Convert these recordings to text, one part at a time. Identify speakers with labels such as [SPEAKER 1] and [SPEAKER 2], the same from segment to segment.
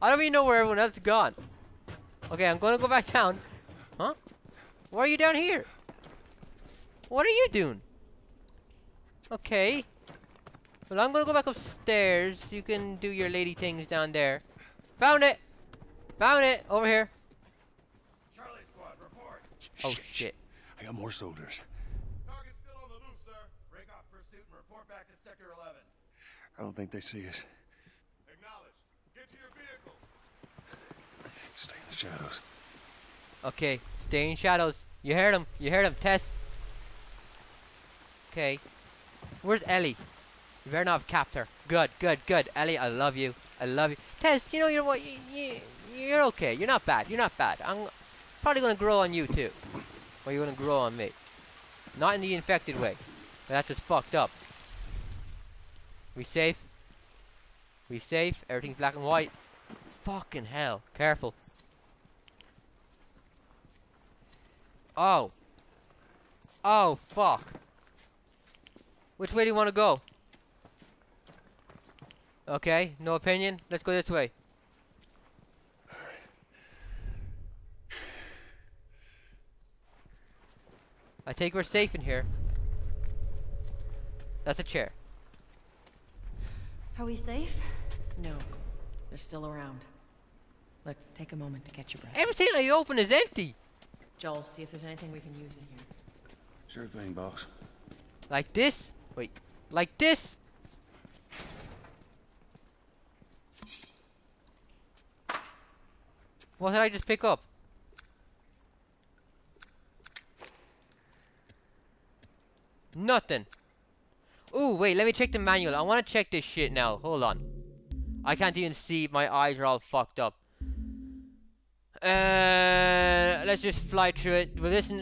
[SPEAKER 1] I don't even know where everyone else is gone. Okay, I'm gonna go back down. Huh? Why are you down here? What are you doing? Okay. Well, I'm gonna go back upstairs. You can do your lady things down there. Found it! Found it! Over here.
[SPEAKER 2] Charlie squad, report.
[SPEAKER 1] Oh, shit.
[SPEAKER 3] I got more soldiers.
[SPEAKER 2] Target's still on the loose, sir. Break off pursuit and report back to Sector 11.
[SPEAKER 3] I don't think they see us.
[SPEAKER 2] Acknowledged. Get to your vehicle.
[SPEAKER 3] Stay in the shadows.
[SPEAKER 1] Okay, stay in shadows. You heard him. You heard him. Tess. Okay. Where's Ellie? Capped her. Good, good, good. Ellie, I love you. I love you. Tess, you know you're what you, you, you're okay. You're not bad. You're not bad. I'm probably gonna grow on you too. Or you're gonna grow on me. Not in the infected way. That's just fucked up. We safe? We safe? Everything's black and white. Fucking hell. Careful. Oh. Oh, fuck. Which way do you want to go? Okay, no opinion. Let's go this way. I think we're safe in here. That's a chair.
[SPEAKER 4] Are we safe?
[SPEAKER 5] No, they're still around. Look, take a moment to catch your breath.
[SPEAKER 1] Everything I open is empty.
[SPEAKER 5] Joel, see if there's anything we can use in here.
[SPEAKER 3] Sure thing, boss.
[SPEAKER 1] Like this? Wait. Like this? What did I just pick up? Nothing. Ooh, wait, let me check the manual. I want to check this shit now. Hold on. I can't even see. My eyes are all fucked up. Uh, let's just fly through it. Will this...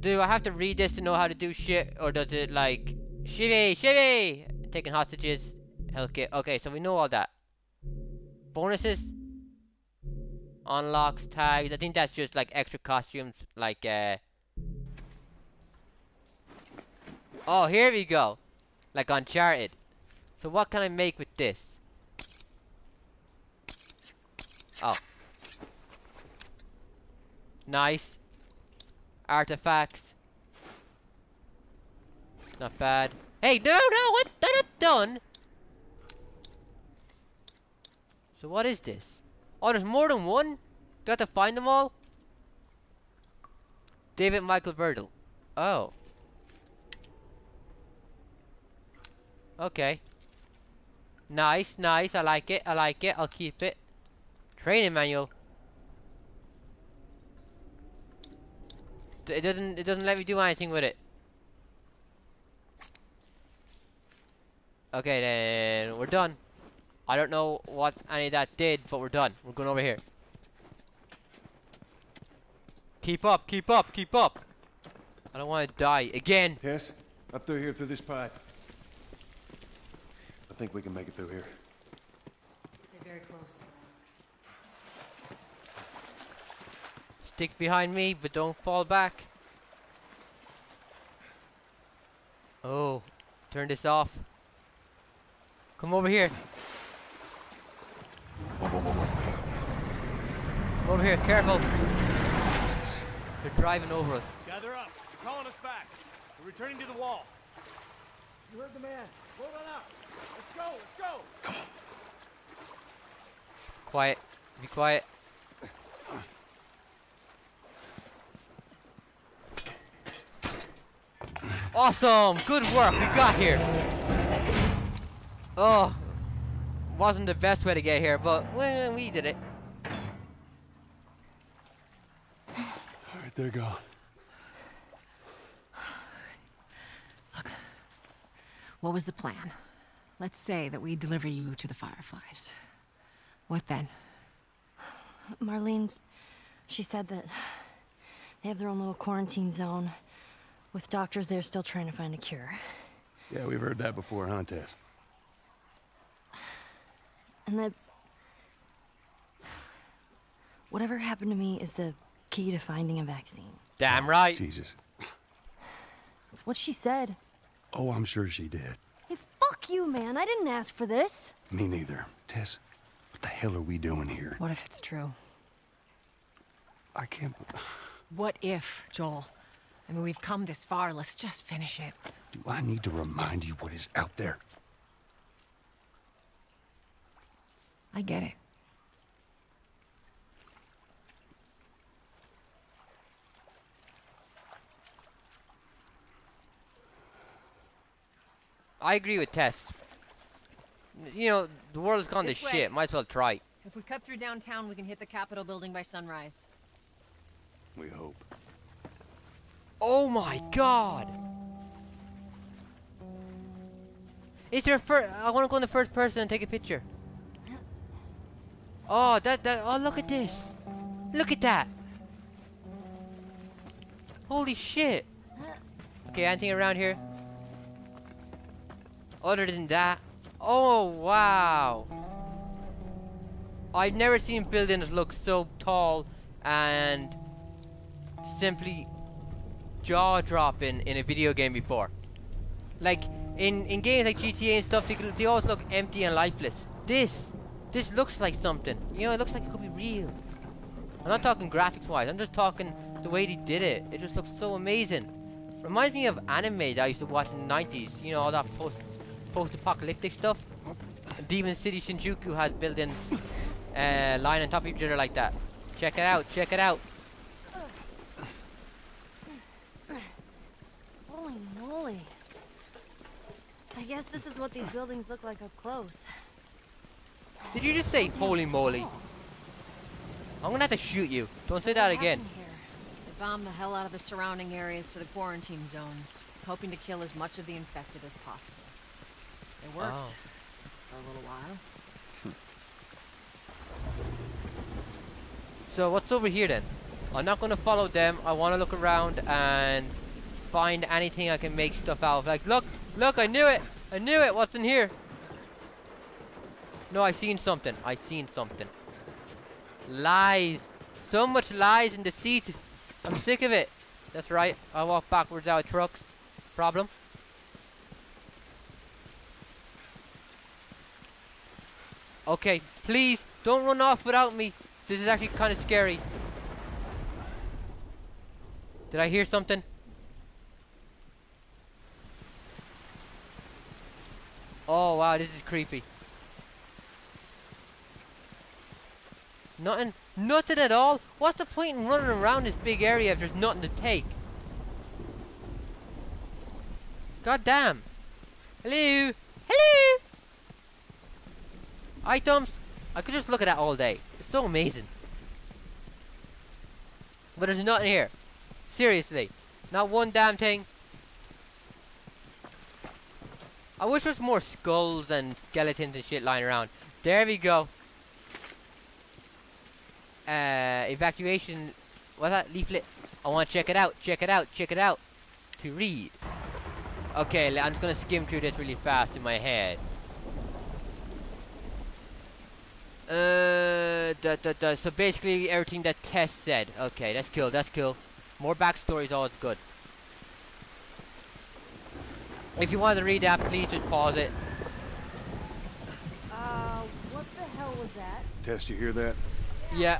[SPEAKER 1] Do I have to read this to know how to do shit? Or does it, like... Shivy! Shivy! Taking hostages. Hellkit. Okay, so we know all that. Bonuses? Unlocks, tags. I think that's just, like, extra costumes. Like, uh... Oh, here we go. Like Uncharted. So what can I make with this? Oh. Nice. Artifacts. Not bad. Hey, no, no, what? That not done. So what is this? Oh, there's more than one? Do I have to find them all? David Michael Birdle. Oh. Okay. Nice, nice. I like it. I like it. I'll keep it. Training manual. It doesn't. It doesn't let me do anything with it. Okay, then we're done. I don't know what any of that did, but we're done. We're going over here. Keep up, keep up, keep up. I don't want to die again.
[SPEAKER 3] Tess, up through here through this pipe. I think we can make it through here.
[SPEAKER 5] Stay very close.
[SPEAKER 1] Stick behind me, but don't fall back. Oh, turn this off. Come over here. Come over here, careful. They're driving over us.
[SPEAKER 2] Gather up. They're calling us back. We're returning to the wall. You heard the man. Hold on up. Let's go. Let's go. Come on.
[SPEAKER 1] Quiet. Be quiet. Awesome! Good work. We got here. Oh, wasn't the best way to get here, but well, we did it.
[SPEAKER 3] All right, they're gone.
[SPEAKER 5] What was the plan? Let's say that we deliver you to the Fireflies. What then?
[SPEAKER 4] Marlene, she said that they have their own little quarantine zone with doctors there still trying to find a cure.
[SPEAKER 3] Yeah, we've heard that before, huh, Tess?
[SPEAKER 4] And that whatever happened to me is the key to finding a vaccine.
[SPEAKER 1] Damn right.
[SPEAKER 3] Jesus.
[SPEAKER 4] It's what she said.
[SPEAKER 3] Oh, I'm sure she did.
[SPEAKER 4] Hey, fuck you, man. I didn't ask for this.
[SPEAKER 3] Me neither. Tess, What the hell are we doing here?
[SPEAKER 5] What if it's true?
[SPEAKER 3] I can't.
[SPEAKER 5] What if, Joel? I mean, we've come this far. Let's just finish it.
[SPEAKER 3] Do I need to remind you what is out there?
[SPEAKER 5] I get it.
[SPEAKER 1] I agree with Tess. You know, the world's gone
[SPEAKER 4] This
[SPEAKER 1] to
[SPEAKER 4] way.
[SPEAKER 1] shit. Might as well try.
[SPEAKER 4] If we cut through downtown, we can hit the Capitol building by sunrise.
[SPEAKER 3] We hope.
[SPEAKER 1] Oh my god! Is there a first? I want to go in the first person and take a picture. Oh, that that. Oh, look at this! Look at that! Holy shit! Okay, anything around here? Other than that, oh wow! I've never seen buildings look so tall and simply jaw-dropping in a video game before. Like in in games like GTA and stuff, they, they always look empty and lifeless. This this looks like something. You know, it looks like it could be real. I'm not talking graphics-wise. I'm just talking the way they did it. It just looks so amazing. Reminds me of anime that I used to watch in the 90s. You know, all that post post-apocalyptic stuff. Demon City Shinjuku has buildings uh, lying on top of each other like that. Check it out. Check it out.
[SPEAKER 4] Holy moly. I guess this is what these buildings look like up close.
[SPEAKER 1] Did you just say holy moly? I'm gonna have to shoot you. Don't say that again.
[SPEAKER 6] They bombed the hell out of the surrounding areas to the quarantine zones, hoping to kill as much of the infected as possible. It worked
[SPEAKER 1] Oh.
[SPEAKER 6] for a little while. Hmm.
[SPEAKER 1] So what's over here then? I'm not gonna follow them. I wanna look around and find anything I can make stuff out of. Like, look, look, I knew it! I knew it! What's in here? No, I seen something. I seen something. Lies. So much lies and deceit. I'm sick of it. That's right. I walk backwards out of trucks. Problem? Okay, please don't run off without me. This is actually kind of scary. Did I hear something? Oh wow, this is creepy. Nothing, nothing at all. What's the point in running around this big area if there's nothing to take? God damn. Hello, hello. Items. I could just look at that all day. It's so amazing. But there's nothing here. Seriously. Not one damn thing. I wish there was more skulls and skeletons and shit lying around. There we go. Uh, evacuation. What's that? Leaflet. I want to check it out. Check it out. Check it out. To read. Okay, I'm just gonna skim through this really fast in my head. Uh, da, da, da. so basically everything that Tess said. Okay, that's cool, that's cool. More backstory is always good. If you want to read that, please just pause it.
[SPEAKER 4] Uh, what the hell was that?
[SPEAKER 3] Tess, you hear that?
[SPEAKER 1] Yeah,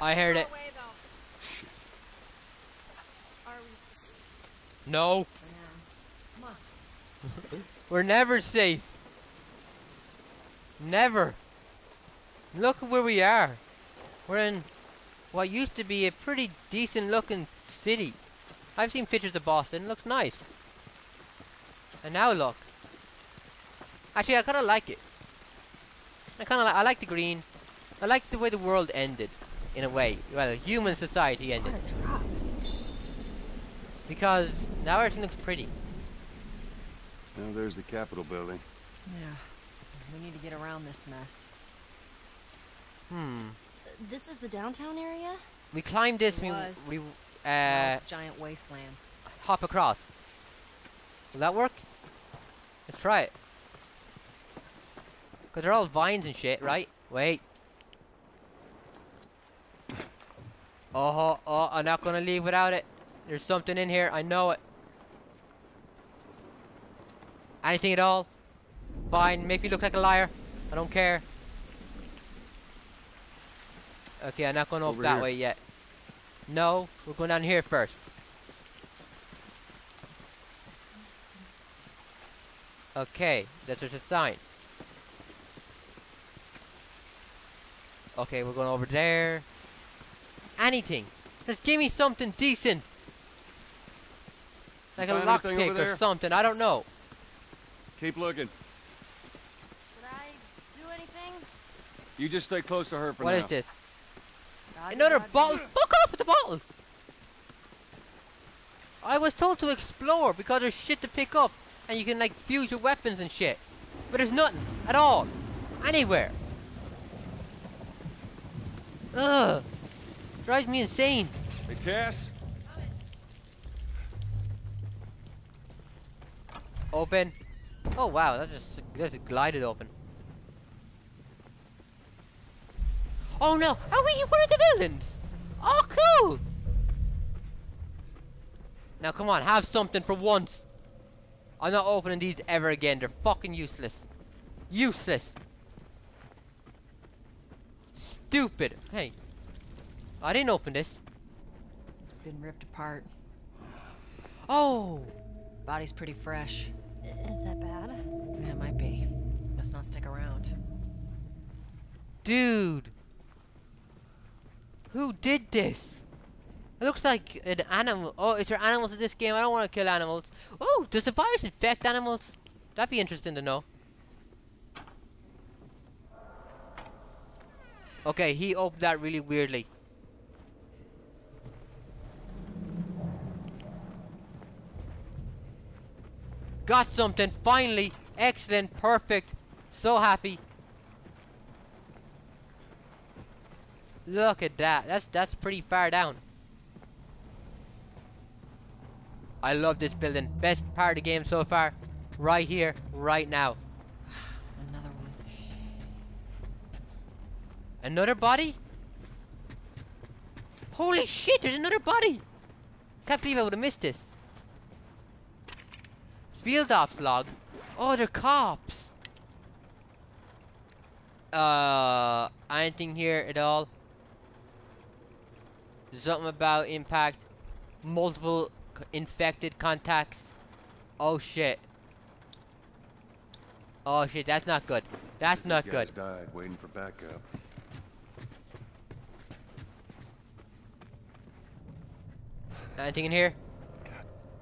[SPEAKER 1] I heard it.
[SPEAKER 4] Are we...
[SPEAKER 1] No. We're never safe. Never. Look where we are. We're in what used to be a pretty decent looking city. I've seen pictures of Boston. It looks nice. And now look. Actually, I kind of like it. I kind of li I like the green. I like the way the world ended, in a way. Well, human society ended. Because now everything looks pretty.
[SPEAKER 3] Now there's the Capitol building.
[SPEAKER 6] Yeah. We need to get around this mess.
[SPEAKER 1] Hmm.
[SPEAKER 4] This is the downtown area?
[SPEAKER 1] We climb this.
[SPEAKER 6] It
[SPEAKER 1] We
[SPEAKER 6] was.
[SPEAKER 1] we
[SPEAKER 6] Now
[SPEAKER 1] uh
[SPEAKER 6] it's giant wasteland.
[SPEAKER 1] hop across. Will that work? Let's try it. Cause they're all vines and shit, right? Wait. Oh, oh, I'm not gonna leave without it. There's something in here. I know it. Anything at all? Fine. Make me look like a liar. I don't care. Okay, I'm not going up
[SPEAKER 3] Over
[SPEAKER 1] that
[SPEAKER 3] here.
[SPEAKER 1] way yet. No, we're going down here first. Okay, that's just a sign. Okay, we're going over there. Anything. Just give me something decent. Like a lockpick or something. I don't know.
[SPEAKER 3] Keep looking.
[SPEAKER 4] Did I do anything?
[SPEAKER 3] You just stay close to her for
[SPEAKER 1] What
[SPEAKER 3] now.
[SPEAKER 1] is this?
[SPEAKER 4] Roger,
[SPEAKER 1] Another
[SPEAKER 4] Roger.
[SPEAKER 1] bottle. Fuck off with the bottles. I was told to explore because there's shit to pick up and you can like fuse your weapons and shit. But there's nothing at all. Anywhere. Ugh. Drives me insane.
[SPEAKER 3] Hey, Tess.
[SPEAKER 1] Open. Oh wow, that just that just glided open. Oh no! Oh wait, you're one of the villains! Oh cool! Now come on, have something for once. I'm not opening these ever again. They're fucking useless. Useless. Stupid. Hey. I didn't open this.
[SPEAKER 6] It's been ripped apart.
[SPEAKER 1] Oh!
[SPEAKER 6] Body's pretty fresh.
[SPEAKER 4] Is that bad?
[SPEAKER 6] Yeah, it might be. Let's not stick around.
[SPEAKER 1] Dude! Who did this? It looks like an animal. Oh, is there animals in this game? I don't want to kill animals. Oh, does the virus infect animals? That'd be interesting to know. Okay, he opened that really weirdly. Got something, finally! Excellent, perfect. So happy. Look at that. That's that's pretty far down. I love this building. Best part of the game so far. Right here, right now.
[SPEAKER 6] Another one.
[SPEAKER 1] Another body? Holy shit, there's another body! Can't believe I would have missed this. Field ops log. Oh, they're cops. Uh, anything here at all? Something about impact. Multiple infected contacts. Oh shit. Oh shit, that's not good. That's not
[SPEAKER 3] These
[SPEAKER 1] good.
[SPEAKER 3] died waiting for backup.
[SPEAKER 1] Anything in here?
[SPEAKER 3] God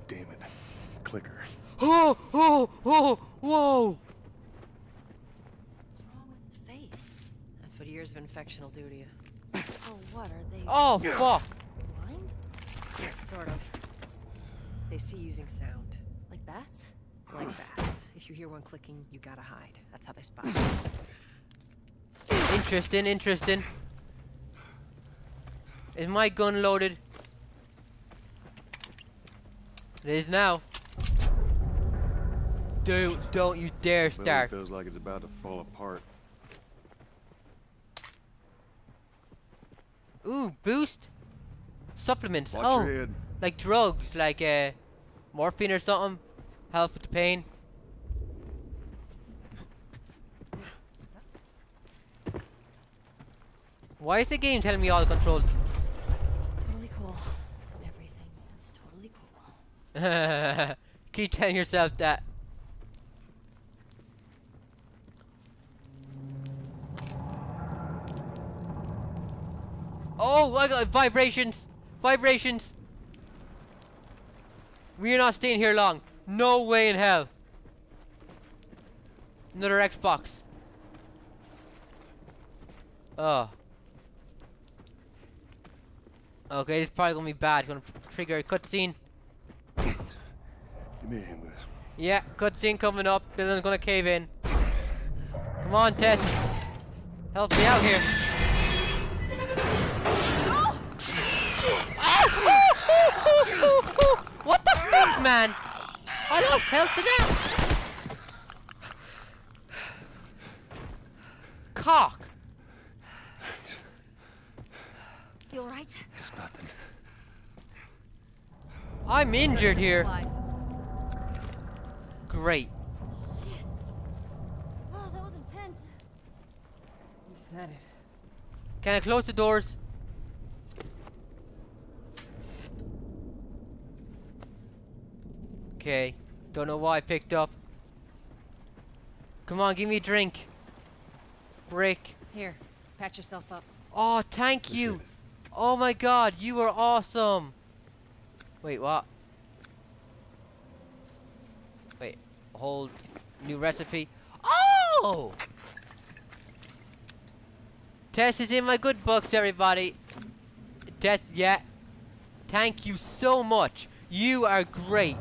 [SPEAKER 3] damn it. Clicker.
[SPEAKER 1] Oh, oh, oh, whoa!
[SPEAKER 4] What's wrong with his face?
[SPEAKER 6] That's what years of infection will do to you.
[SPEAKER 4] So what, are they
[SPEAKER 1] Oh, fuck!
[SPEAKER 4] blind?
[SPEAKER 6] Sort of. They see using sound.
[SPEAKER 4] Like bats?
[SPEAKER 6] Like bats. If you hear one clicking, you gotta hide. That's how they spot. you.
[SPEAKER 1] Interesting, interesting. Is my gun loaded? It is now. Dude, don't you dare
[SPEAKER 3] Building
[SPEAKER 1] start.
[SPEAKER 3] feels like it's about to fall apart.
[SPEAKER 1] Ooh, boost? Supplements.
[SPEAKER 3] Watch
[SPEAKER 1] oh,
[SPEAKER 3] your head.
[SPEAKER 1] Like drugs, like uh, morphine or something. Help with the pain. Why is the game telling me all the controls?
[SPEAKER 4] Totally cool. Everything is totally cool.
[SPEAKER 1] Keep telling yourself that. Oh, I got vibrations! Vibrations! We're not staying here long. No way in hell. Another Xbox. Oh. Okay, this is probably gonna be bad. Gonna trigger a cutscene.
[SPEAKER 3] Give me a hand with this.
[SPEAKER 1] Yeah, cutscene coming up. Building's gonna cave in. Come on, Tess. Help me out here. Man? I lost health to that. Cock.
[SPEAKER 4] You alright?
[SPEAKER 3] It's nothing.
[SPEAKER 1] I'm injured here. Great.
[SPEAKER 4] Shit. Oh, that was intense.
[SPEAKER 6] You said it.
[SPEAKER 1] Can I close the doors? Okay. Don't know why I picked up. Come on, give me a drink. Brick.
[SPEAKER 6] Here, patch yourself up.
[SPEAKER 1] Oh, thank you. Oh my god, you are awesome. Wait, what? Wait, hold. New recipe. Oh! Tess is in my good books, everybody. Tess, yeah. Thank you so much. You are great.